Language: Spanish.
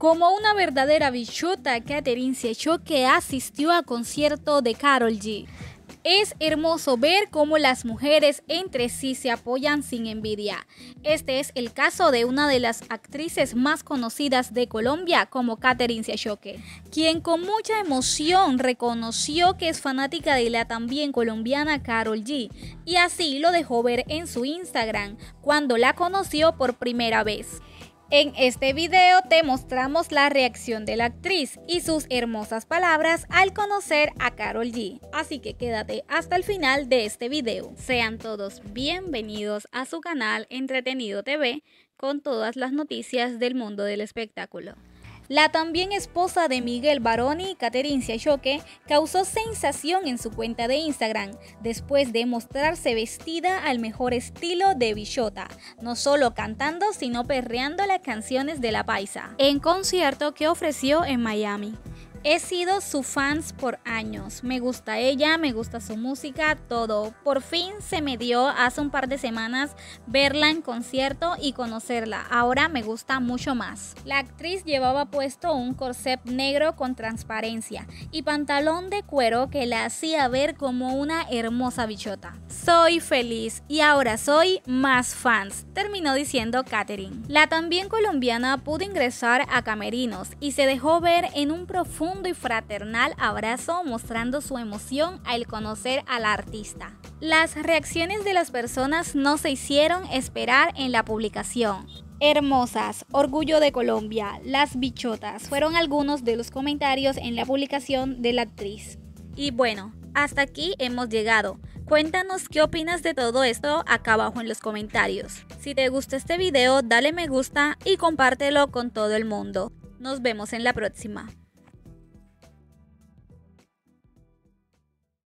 Como una verdadera bichota, Catherine se que asistió a concierto de Carol G. Es hermoso ver cómo las mujeres entre sí se apoyan sin envidia. Este es el caso de una de las actrices más conocidas de Colombia como Catherine Siachoque, quien con mucha emoción reconoció que es fanática de la también colombiana Carol G y así lo dejó ver en su Instagram cuando la conoció por primera vez. En este video te mostramos la reacción de la actriz y sus hermosas palabras al conocer a Carol G. Así que quédate hasta el final de este video. Sean todos bienvenidos a su canal Entretenido TV con todas las noticias del mundo del espectáculo. La también esposa de Miguel Baroni, Catherine Siachoque, causó sensación en su cuenta de Instagram después de mostrarse vestida al mejor estilo de Bichota, no solo cantando sino perreando las canciones de La Paisa, en concierto que ofreció en Miami. He sido su fans por años. Me gusta ella, me gusta su música, todo. Por fin se me dio hace un par de semanas verla en concierto y conocerla. Ahora me gusta mucho más. La actriz llevaba puesto un corset negro con transparencia y pantalón de cuero que la hacía ver como una hermosa bichota. Soy feliz y ahora soy más fans, terminó diciendo Katherine. La también colombiana pudo ingresar a Camerinos y se dejó ver en un profundo y fraternal abrazo mostrando su emoción al conocer a la artista. Las reacciones de las personas no se hicieron esperar en la publicación. Hermosas, orgullo de Colombia, las bichotas fueron algunos de los comentarios en la publicación de la actriz. Y bueno, hasta aquí hemos llegado. Cuéntanos qué opinas de todo esto acá abajo en los comentarios. Si te gusta este video, dale me gusta y compártelo con todo el mundo. Nos vemos en la próxima.